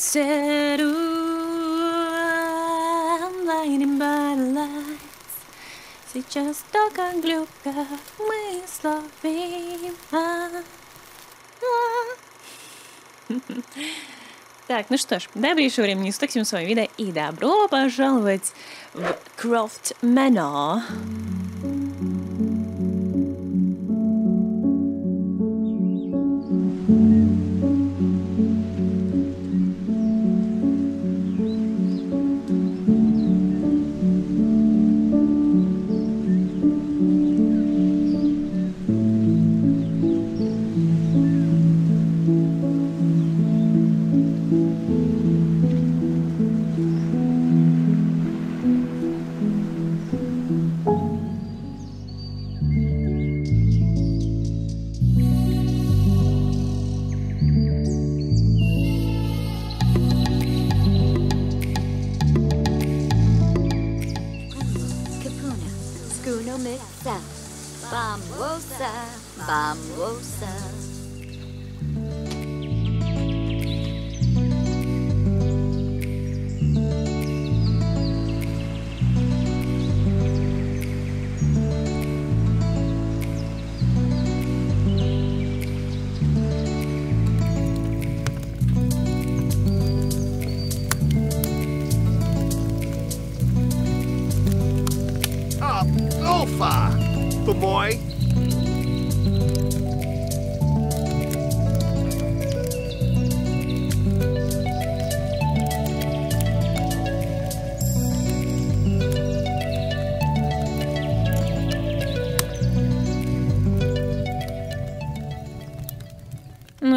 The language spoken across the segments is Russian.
Said, ooh, I'm blinded by the lights. Сейчас только глюка мы словим. А, а. Так, ну что ж, добрейшего времени суток, всем с вами Вида, и добро пожаловать в Крофт Manor.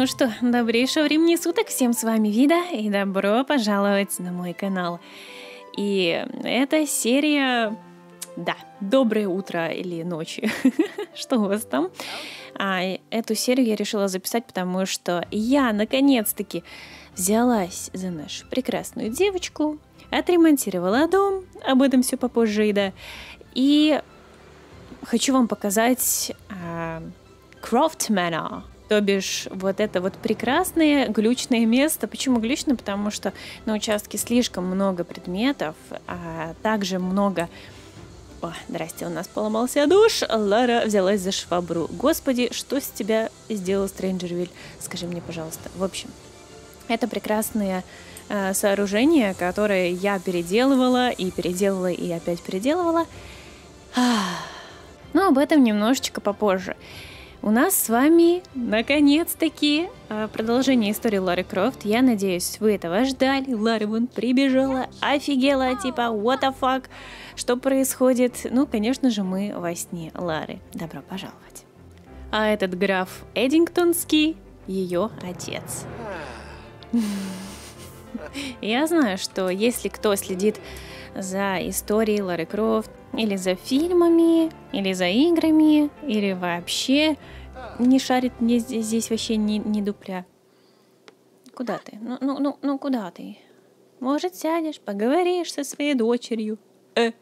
Ну что, добрейшего времени суток, всем с вами Вида, и добро пожаловать на мой канал. И эта серия, да, доброе утро или ночи, что у вас там? А, эту серию я решила записать, потому что я наконец-таки взялась за нашу прекрасную девочку, отремонтировала дом, об этом все попозже, и да, и хочу вам показать а, Manor, то бишь вот это вот прекрасное глючное место. Почему глючно? Потому что на участке слишком много предметов, а также много... О, здрасте, у нас поломался душ. Лара взялась за швабру. Господи, что с тебя сделал Стрэнджервиль? Скажи мне, пожалуйста. В общем, это прекрасное э, сооружение, которое я переделывала и переделывала и опять переделывала. Но об этом немножечко попозже. У нас с вами, наконец-таки, э, продолжение истории Лары Крофт. Я надеюсь, вы этого ждали. Лара вон прибежала, офигела, типа, what the fuck, что происходит? Ну, конечно же, мы во сне Лары. Добро пожаловать. А этот граф Эдингтонский, ее отец. Я знаю, что если кто следит за историей Лары Крофт, или за фильмами, или за играми, или вообще не шарит мне здесь, здесь вообще ни, ни дупля. Куда ты? Ну, ну, ну, ну, куда ты? Может, сядешь, поговоришь со своей дочерью? Э.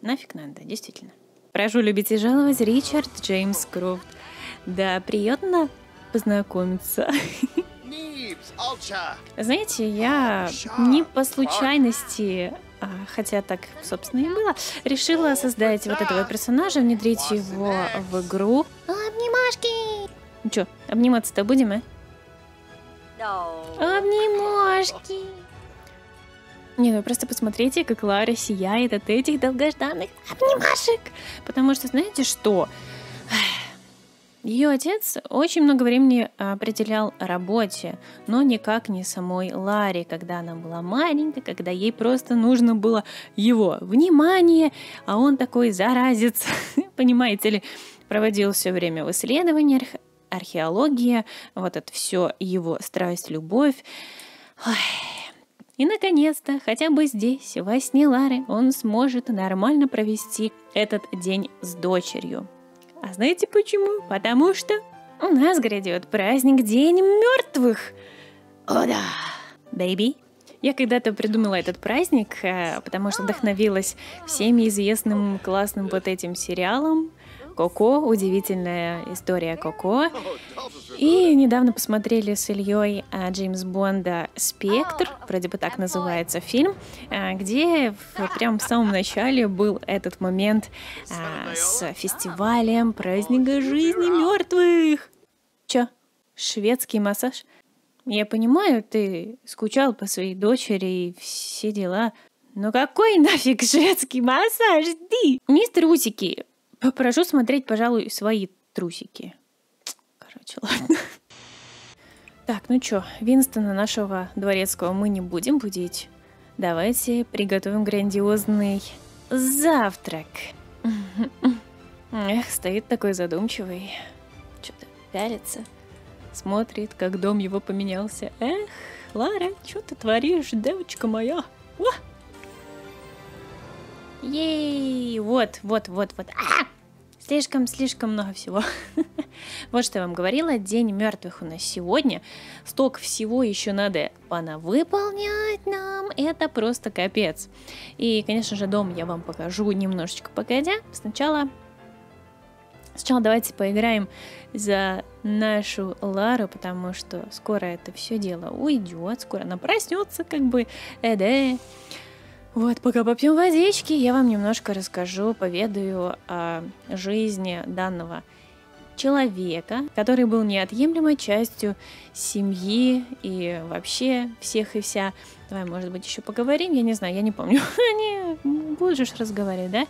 Нафиг надо, действительно. Прошу любить и жаловать Ричард Джеймс Крофт. Да, приятно познакомиться. Знаете, я не по случайности, хотя так, собственно, и было, решила создать вот этого персонажа, внедрить его в игру. Обнимашки! Ну что, обниматься-то будем, а? Обнимашки! Не, ну просто посмотрите, как Лара сияет от этих долгожданных обнимашек. Потому что, знаете что? Ее отец очень много времени определял работе, но никак не самой Ларе, когда она была маленькой, когда ей просто нужно было его внимание, а он такой заразец, понимаете ли, проводил все время в исследованиях, археология, вот это все его страсть, любовь. И, наконец-то, хотя бы здесь, во сне Лары, он сможет нормально провести этот день с дочерью. А знаете почему? Потому что у нас грядет праздник День мертвых. О да, baby. Я когда-то придумала этот праздник, э, потому что вдохновилась всеми известным классным вот этим сериалом Коко, удивительная история Коко. И недавно посмотрели с Ильей а, Джеймс Бонда «Спектр», вроде бы так называется фильм, а, где в, прям в самом начале был этот момент а, с фестивалем праздника жизни мертвых. Чё, шведский массаж? Я понимаю, ты скучал по своей дочери и все дела, но какой нафиг шведский массаж, ты? Мистер Усики, попрошу смотреть, пожалуй, свои трусики. Короче, ладно. Так, ну чё, Винстона нашего дворецкого мы не будем будить. Давайте приготовим грандиозный завтрак. Эх, стоит такой задумчивый. Что-то пялится. Смотрит, как дом его поменялся. Эх, Лара, что ты творишь, девочка моя? Уа! Ей! Вот, вот, вот, вот. А! Слишком, слишком много всего. вот что я вам говорила. День мертвых у нас сегодня. Столько всего еще надо выполнять нам. Это просто капец. И, конечно же, дом я вам покажу немножечко погодя. Сначала Сначала давайте поиграем за нашу Лару, потому что скоро это все дело уйдет, скоро она проснется, как бы, эде. Вот, пока попьем водички, я вам немножко расскажу, поведаю о жизни данного человека, который был неотъемлемой частью семьи и вообще всех и вся. Давай, может быть, еще поговорим, я не знаю, я не помню. Они будешь разговаривать, да?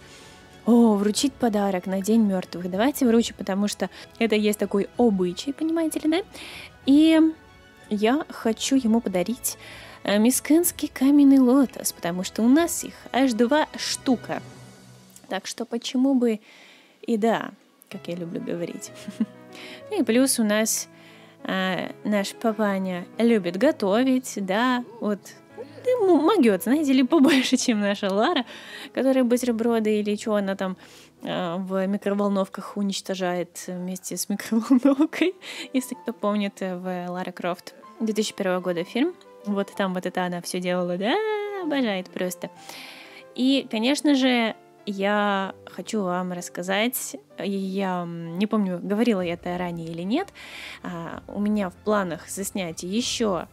О, вручить подарок на День мертвых. Давайте вручу, потому что это есть такой обычай, понимаете ли, да? И я хочу ему подарить мисканский каменный лотос, потому что у нас их аж два штука. Так что почему бы и да, как я люблю говорить. И плюс у нас а, наш папаня любит готовить, да, вот могет, знаете ли, побольше, чем наша Лара, которая бутерброды или что она там а, в микроволновках уничтожает вместе с микроволновкой, если кто помнит, в Лара Крофт 2001 года фильм. Вот там вот это она все делала, да, обожает просто. И, конечно же, я хочу вам рассказать, я не помню, говорила я это ранее или нет, а, у меня в планах заснять еще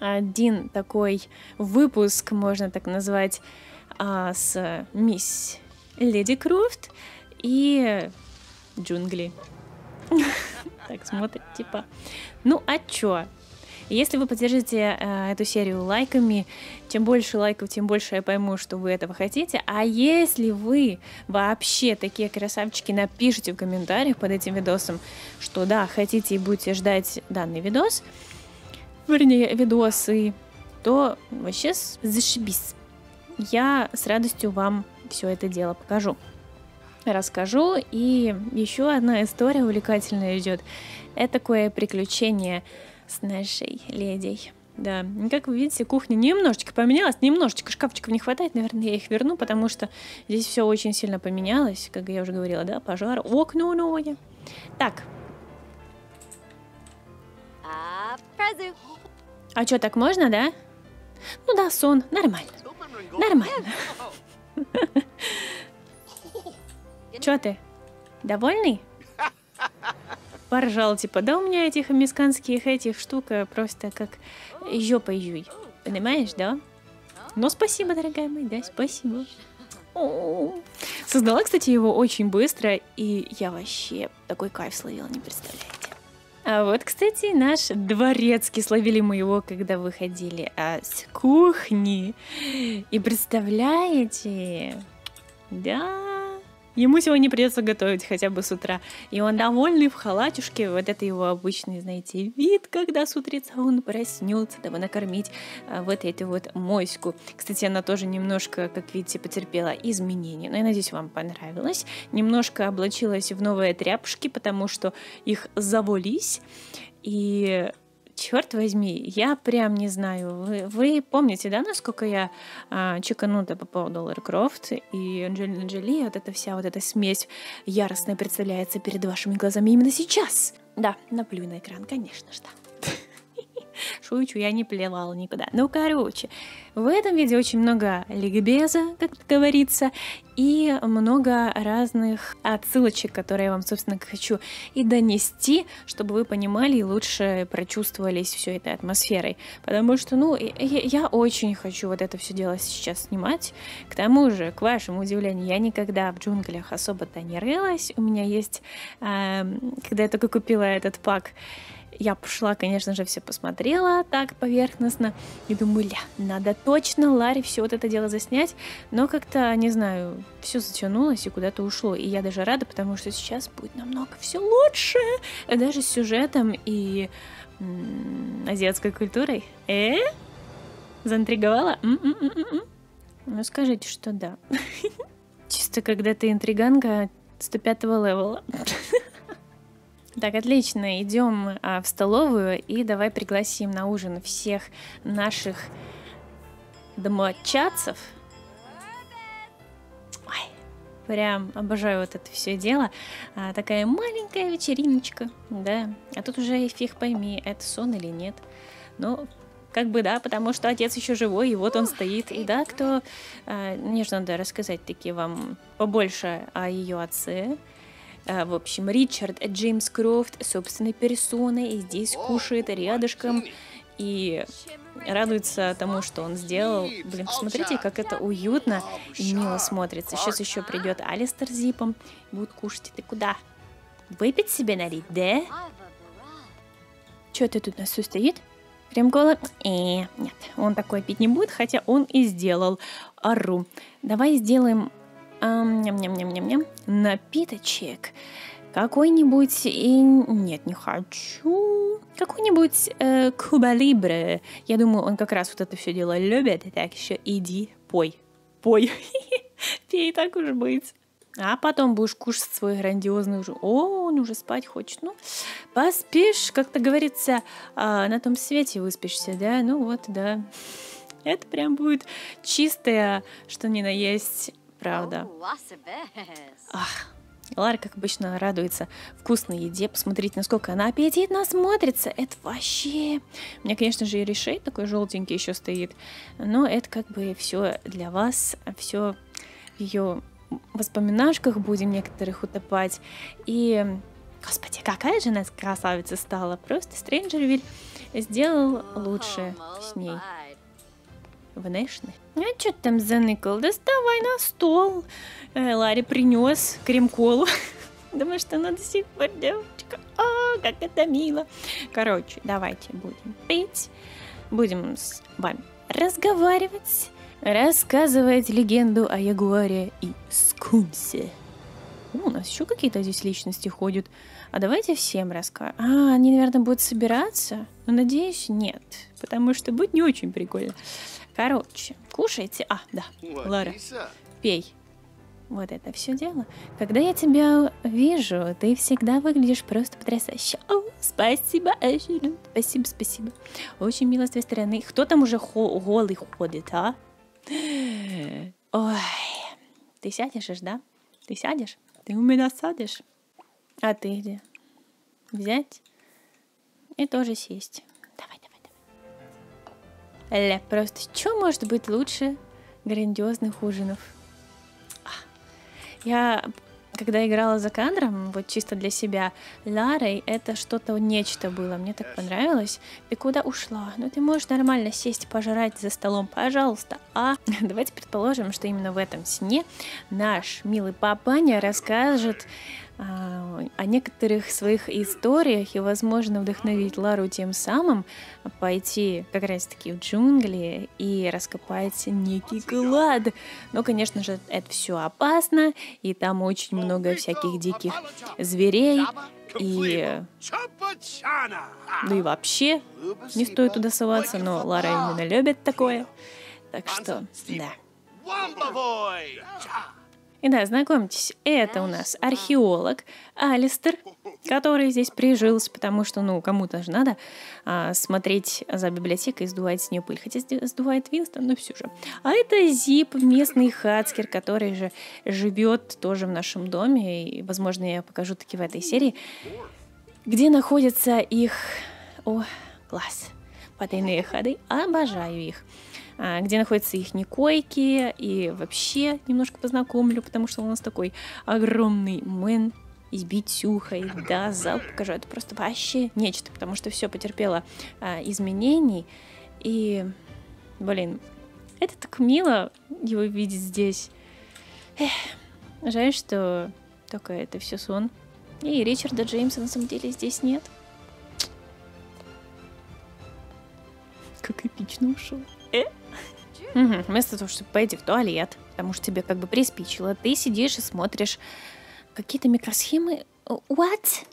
один такой выпуск, можно так назвать, а, с мисс Леди Крофт и джунгли. Так смотрит, типа. Ну а чё? Если вы поддержите э, эту серию лайками, чем больше лайков, тем больше я пойму, что вы этого хотите. А если вы вообще такие красавчики напишите в комментариях под этим видосом, что да, хотите и будете ждать данный видос, вернее, видосы, то вообще зашибись. Я с радостью вам все это дело покажу расскажу. И еще одна история увлекательная идет. Это такое приключение с нашей ледей. Да, как вы видите, кухня немножечко поменялась, немножечко шкафчиков не хватает, наверное, я их верну, потому что здесь все очень сильно поменялось, как я уже говорила, да, пожар, окна новые. Так. А что, так можно, да? Ну да, сон, нормально. Нормально. Чё ты? Довольный? Поржал, типа, да у меня этих американских этих штука просто как жопа жуй. Понимаешь, да? Но спасибо, дорогая моя, да, спасибо. Создала, кстати, его очень быстро, и я вообще такой кайф словила, не представляете. А вот, кстати, наш дворецкий словили мы его, когда выходили а, с кухни. И представляете, да, Ему сегодня придется готовить хотя бы с утра. И он довольный в халатюшке. Вот это его обычный, знаете, вид, когда с утреца он проснется, дабы накормить а, вот эту вот моську. Кстати, она тоже немножко, как видите, потерпела изменения. Но я надеюсь, вам понравилось. Немножко облачилась в новые тряпушки, потому что их заволись. И черт возьми, я прям не знаю. Вы, вы помните, да, насколько я а, чеканута по поводу Лары Крофт и Анджелина Джоли? Вот эта вся вот эта смесь яростная представляется перед вашими глазами именно сейчас. Да, наплюй на экран, конечно же, да. Шучу, я не плевала никуда. Ну, короче, в этом видео очень много ликбеза, как говорится, и много разных отсылочек, которые я вам, собственно, хочу и донести, чтобы вы понимали и лучше прочувствовались всей этой атмосферой. Потому что, ну, я, я очень хочу вот это все дело сейчас снимать. К тому же, к вашему удивлению, я никогда в джунглях особо-то не рылась. У меня есть, э, когда я только купила этот пак, я пошла, конечно же, все посмотрела так поверхностно и думаю, ля, надо точно Ларе все вот это дело заснять, но как-то, не знаю, все затянулось и куда-то ушло, и я даже рада, потому что сейчас будет намного все лучше, даже с сюжетом и м-м, азиатской культурой. Э? Заинтриговала? М-м-м-м. Ну скажите, что да. Чисто когда ты интриганка 105 левела. Так, отлично. Идем а, в столовую и давай пригласим на ужин всех наших домочадцев. Ой, прям обожаю вот это все дело. А, такая маленькая вечериночка, да. А тут уже фиг пойми, это сон или нет. Ну, как бы да, потому что отец еще живой, и вот он стоит. И да, кто... А, мне же надо рассказать таки вам побольше о ее отце. А, в общем, Ричард Джеймс Крофт собственной персоной и здесь кушает рядышком и радуется тому, что он сделал. Блин, посмотрите, как это уютно и мило смотрится. Сейчас еще придет Алистер с Зипом, будут кушать. Ты куда? Выпить себе налить, да? Что ты тут все стоит? Крем-кола? Э, нет, он такой пить не будет, хотя он и сделал. Ару. Давай сделаем ням-ням-ням-ням-ням. Напиточек. Какой-нибудь... И... Нет, не хочу. Какой-нибудь э. Я думаю, он как раз вот это все дело любит. Так, еще иди, пой. Пой. Пей, так уж быть. А потом будешь кушать свой грандиозный ужин. О, он уже спать хочет. Ну, поспишь, как-то говорится, а, на том свете выспишься, да? Ну вот, да. Это прям будет чистое, что ни на есть правда. Ах, Лара, как обычно, радуется вкусной еде. Посмотрите, насколько она аппетитно смотрится. Это вообще... У меня, конечно же, и решей такой желтенький еще стоит. Но это как бы все для вас. Все в ее воспоминашках будем некоторых утопать. И... Господи, какая же она красавица стала. Просто Стрэнджервиль сделал лучше с ней внешне. А что ты там заныкал? Доставай на стол. Э, Ларри принес крем-колу. Думаю, что она до сих пор девочка. О, как это мило. Короче, давайте будем пить. Будем с вами разговаривать. Рассказывать легенду о Ягуаре и Скунсе. У нас еще какие-то здесь личности ходят. А давайте всем расскажем. А, они, наверное, будут собираться? Но надеюсь, нет. Потому что будет не очень прикольно. Короче, кушайте. А, да, Лара, пей. Вот это все дело. Когда я тебя вижу, ты всегда выглядишь просто потрясающе. О, спасибо, Эшерин. Спасибо, спасибо. Очень мило с твоей стороны. Кто там уже хо- голый ходит, а? Ой, ты сядешь, да? Ты сядешь? Ты у меня садишь? А ты где? Взять и тоже сесть. Давай, давай. Ля, просто что может быть лучше грандиозных ужинов? Я, когда играла за кадром, вот чисто для себя, Ларой это что-то нечто было, мне так понравилось. Ты куда ушла? Ну ты можешь нормально сесть пожрать за столом, пожалуйста. А давайте предположим, что именно в этом сне наш милый папаня расскажет о некоторых своих историях и, возможно, вдохновить Лару тем самым пойти как раз-таки в джунгли и раскопать некий клад. Но, конечно же, это все опасно, и там очень много всяких диких зверей, и... Ну и вообще не стоит туда соваться, но Лара именно любит такое. Так что, да. И да, знакомьтесь, это у нас археолог Алистер, который здесь прижился, потому что, ну, кому-то же надо а, смотреть за библиотекой и сдувать с нее пыль. Хотя сдувает Винстон, но все же. А это Зип, местный хацкер, который же живет тоже в нашем доме. И, возможно, я покажу таки в этой серии, где находится их... О, класс потайные ходы, обожаю их. А, где находятся их койки, и вообще немножко познакомлю, потому что у нас такой огромный мэн и битюхой, да, зал покажу. Это просто вообще нечто, потому что все потерпело а, изменений. И, блин, это так мило его видеть здесь. Эх, жаль, что только это все сон. И Ричарда Джеймса на самом деле здесь нет. Как эпично ушел. Э? Угу. Вместо того, чтобы пойти в туалет, потому что тебе как бы приспичило, ты сидишь и смотришь какие-то микросхемы. What?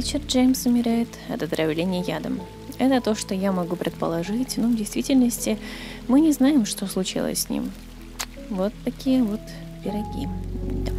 Ричард Джеймс умирает от отравления ядом. Это то, что я могу предположить, но в действительности мы не знаем, что случилось с ним. Вот такие вот пироги. Да.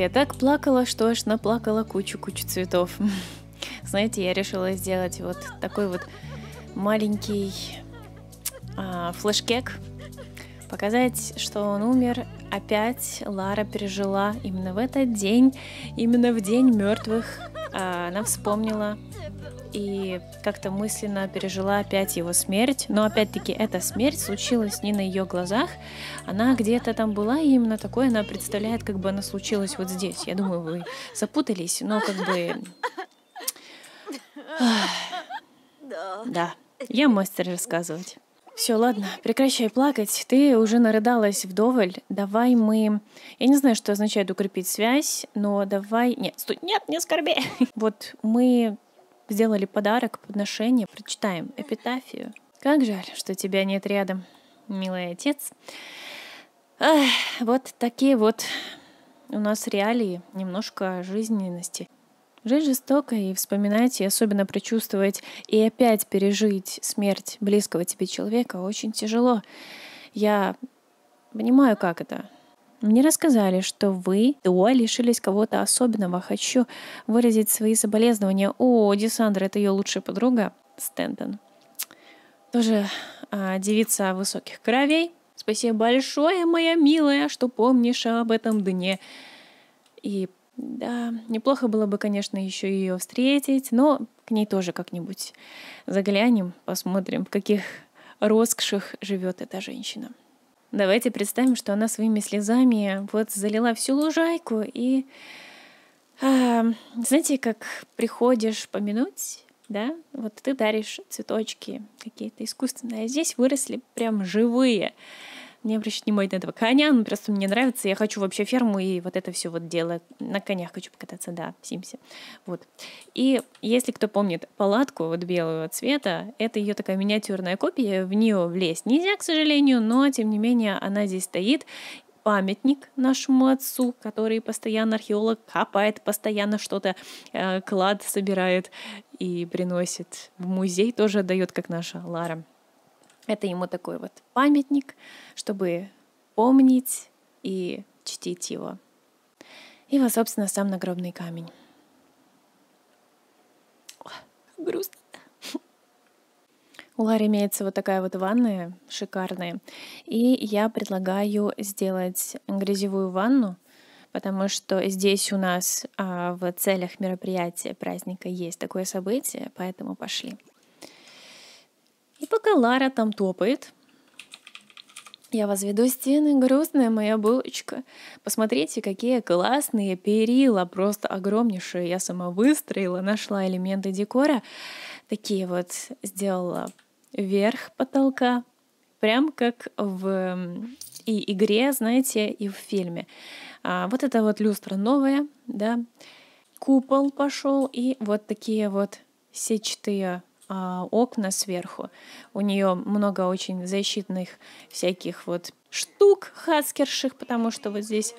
Я так плакала, что аж наплакала кучу-кучу цветов. Знаете, я решила сделать вот такой вот маленький а, флешкек, показать, что он умер. Опять Лара пережила именно в этот день, именно в день мертвых. А, она вспомнила и как-то мысленно пережила опять его смерть. Но опять-таки эта смерть случилась не на ее глазах, она где-то там была, и именно такое она представляет, как бы она случилась вот здесь. Я думаю, вы запутались, но как бы... Да, я мастер рассказывать. Все, ладно, прекращай плакать. Ты уже нарыдалась вдоволь. Давай мы... Я не знаю, что означает укрепить связь, но давай... Нет, стой, нет, не скорби. Вот мы сделали подарок, подношение, прочитаем эпитафию. Как жаль, что тебя нет рядом, милый отец. Ах, вот такие вот у нас реалии, немножко жизненности. Жизнь жестока, и вспоминать, и особенно прочувствовать, и опять пережить смерть близкого тебе человека очень тяжело. Я понимаю, как это. Мне рассказали, что вы, Дуа, лишились кого-то особенного. Хочу выразить свои соболезнования. О, Десандра, это ее лучшая подруга, Стентон. Тоже а, девица высоких кровей. Спасибо большое, моя милая, что помнишь об этом дне. И да, неплохо было бы, конечно, еще ее встретить, но к ней тоже как-нибудь заглянем, посмотрим, в каких роскошах живет эта женщина. Давайте представим, что она своими слезами вот залила всю лужайку и а, знаете, как приходишь помянуть, да, вот ты даришь цветочки какие-то искусственные, а здесь выросли прям живые. Не обращать внимания на этого коня, он просто мне нравится, я хочу вообще ферму и вот это все вот дело. На конях хочу покататься, да, в Симсе. Вот. И если кто помнит палатку вот белого цвета, это ее такая миниатюрная копия, в нее влезть нельзя, к сожалению, но тем не менее она здесь стоит, памятник нашему отцу, который постоянно археолог копает, постоянно что-то э, клад собирает и приносит в музей, тоже отдает, как наша Лара. Это ему такой вот памятник, чтобы помнить и чтить его. И вот, собственно, сам нагробный камень. О, грустно. У Лары имеется вот такая вот ванная шикарная. И я предлагаю сделать грязевую ванну, потому что здесь у нас а, в целях мероприятия праздника есть такое событие, поэтому пошли. И пока Лара там топает, я возведу стены, грустная моя булочка. Посмотрите, какие классные перила, просто огромнейшие. Я сама выстроила, нашла элементы декора. Такие вот сделала верх потолка, прям как в и игре, знаете, и в фильме. А, вот это вот люстра новая, да, купол пошел, и вот такие вот сетчатые окна сверху. У нее много очень защитных всяких вот штук хаскерших, потому что вот здесь,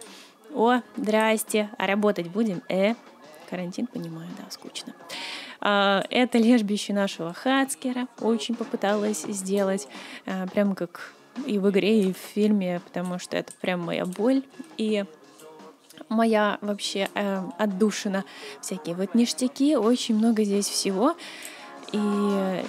о, здрасте, а работать будем? Э, карантин, понимаю, да, скучно. А, это лежбище нашего Хацкера. Очень попыталась сделать, а, прям как и в игре, и в фильме, потому что это прям моя боль. И моя вообще э, отдушина. Всякие вот ништяки, очень много здесь всего. И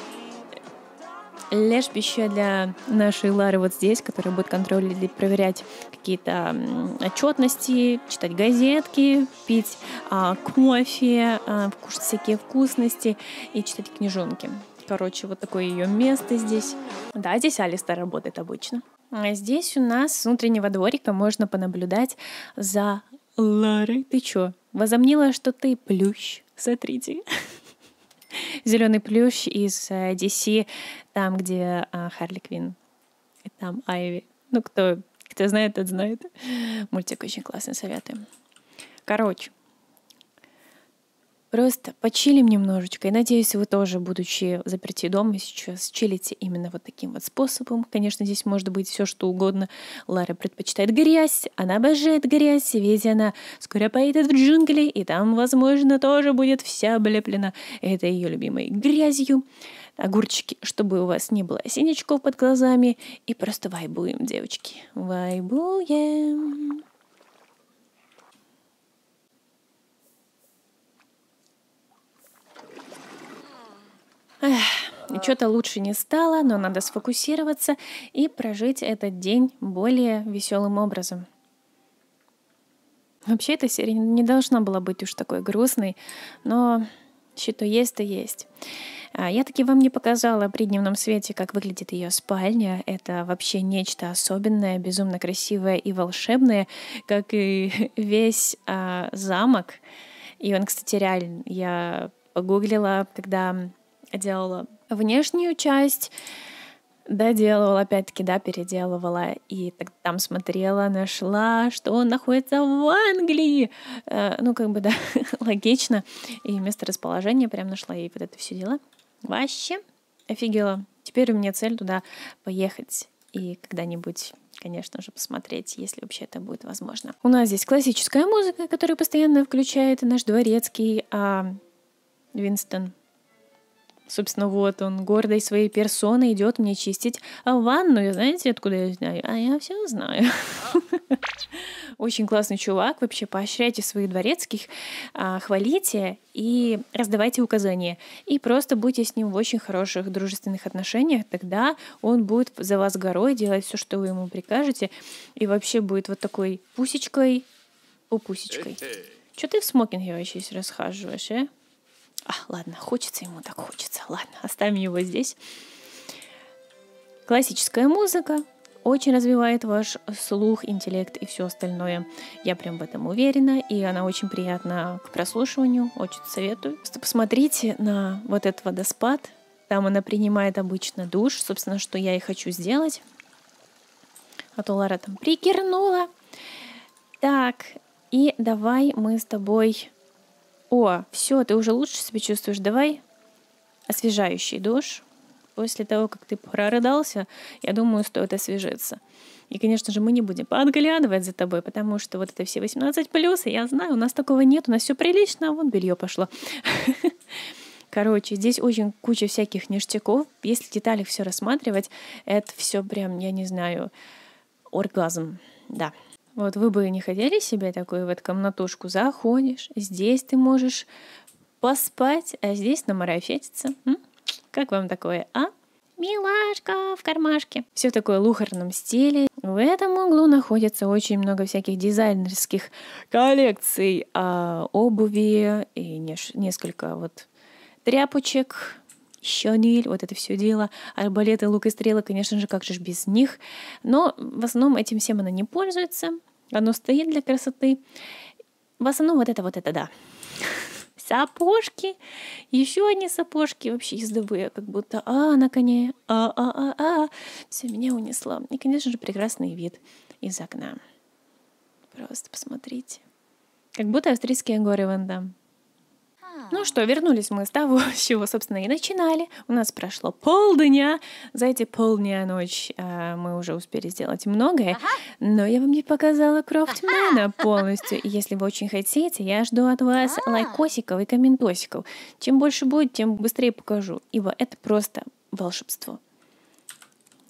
лежбище для нашей Лары вот здесь, которая будет контролировать, проверять какие-то отчетности, читать газетки, пить а, кофе, а, кушать всякие вкусности и читать книжонки. Короче, вот такое ее место здесь. Да, здесь Алиста работает обычно. А здесь у нас с внутреннего дворика можно понаблюдать за Ларой. Ты чё, возомнила, что ты плющ? Смотрите. Зеленый плющ из DC, э, там, где а, Харли Квин. И там Айви. Ну, кто, кто знает, тот знает. Мультик очень классный, советуем. Короче, Просто почилим немножечко. И надеюсь, вы тоже, будучи заперти дома, сейчас чилите именно вот таким вот способом. Конечно, здесь может быть все что угодно. Лара предпочитает грязь, она обожает грязь, ведь она скоро поедет в джунгли, и там, возможно, тоже будет вся облеплена этой ее любимой грязью. Огурчики, чтобы у вас не было синячков под глазами. И просто вайбуем, девочки. Вайбуем. Что-то лучше не стало, но надо сфокусироваться и прожить этот день более веселым образом. Вообще эта серия не должна была быть уж такой грустной, но что есть, то есть. А, я таки вам не показала при дневном свете, как выглядит ее спальня. Это вообще нечто особенное, безумно красивое и волшебное, как и весь а, замок. И он, кстати, реально, я погуглила, когда делала внешнюю часть, доделывала, опять-таки, да, переделывала, и так, там смотрела, нашла, что он находится в Англии. Э, ну, как бы, да, логично. И место расположения прям нашла, и вот это все дело. Вообще офигела. Теперь у меня цель туда поехать и когда-нибудь конечно же, посмотреть, если вообще это будет возможно. У нас здесь классическая музыка, которую постоянно включает наш дворецкий, а Винстон Собственно, вот он гордой своей персоной идет мне чистить ванную. Знаете, откуда я знаю? А я все знаю. Очень классный чувак. Вообще поощряйте своих дворецких, а, хвалите и раздавайте указания. И просто будьте с ним в очень хороших дружественных отношениях. Тогда он будет за вас горой делать все, что вы ему прикажете. И вообще будет вот такой пусечкой, у пусечкой. Что ты в смокинге вообще расхаживаешь, а? А, ладно, хочется ему так хочется. Ладно, оставим его здесь. Классическая музыка очень развивает ваш слух, интеллект и все остальное. Я прям в этом уверена, и она очень приятна к прослушиванию, очень советую. Просто посмотрите на вот этот водоспад. Там она принимает обычно душ, собственно, что я и хочу сделать. А то Лара там прикернула. Так, и давай мы с тобой... О, все, ты уже лучше себя чувствуешь. Давай освежающий душ. После того, как ты прорыдался, я думаю, стоит освежиться. И, конечно же, мы не будем подглядывать за тобой, потому что вот это все 18 плюс, я знаю, у нас такого нет, у нас все прилично, а вон белье пошло. Короче, здесь очень куча всяких ништяков. Если в деталях все рассматривать, это все прям, я не знаю, оргазм. Да. Вот вы бы не хотели себе такую вот комнатушку? Заходишь, здесь ты можешь поспать, а здесь намарафетиться. М? Как вам такое, а? Милашка в кармашке. Все в такое лухарном стиле. В этом углу находится очень много всяких дизайнерских коллекций а, обуви и несколько вот тряпочек, Шанель, вот это все дело, арбалеты, лук и стрелы, конечно же, как же без них. Но в основном этим всем она не пользуется, оно стоит для красоты. В основном вот это вот это, да. Сапожки, еще одни сапожки, вообще ездовые, как будто а на коне, а а а а, все меня унесло. И, конечно же, прекрасный вид из окна. Просто посмотрите. Как будто австрийские горы вон там. Ну что, вернулись мы с того, с чего, собственно, и начинали. У нас прошло полдня. За эти полдня ночь э, мы уже успели сделать многое. Ага. Но я вам не показала Крофтмена полностью. И если вы очень хотите, я жду от вас а. лайкосиков и комментосиков. Чем больше будет, тем быстрее покажу. Ибо это просто волшебство.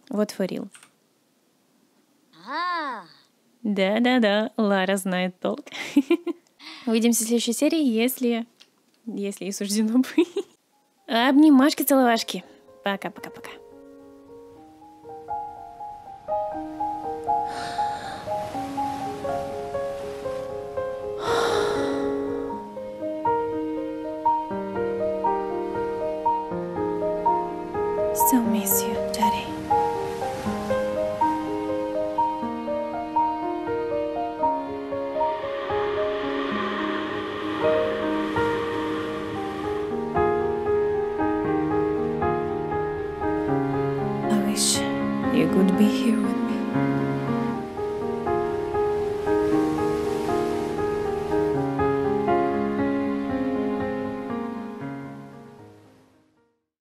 Вот Фарил. А. Да-да-да, Лара знает толк. Увидимся в следующей серии, если если и суждено быть. Обнимашки, целовашки. Пока-пока-пока.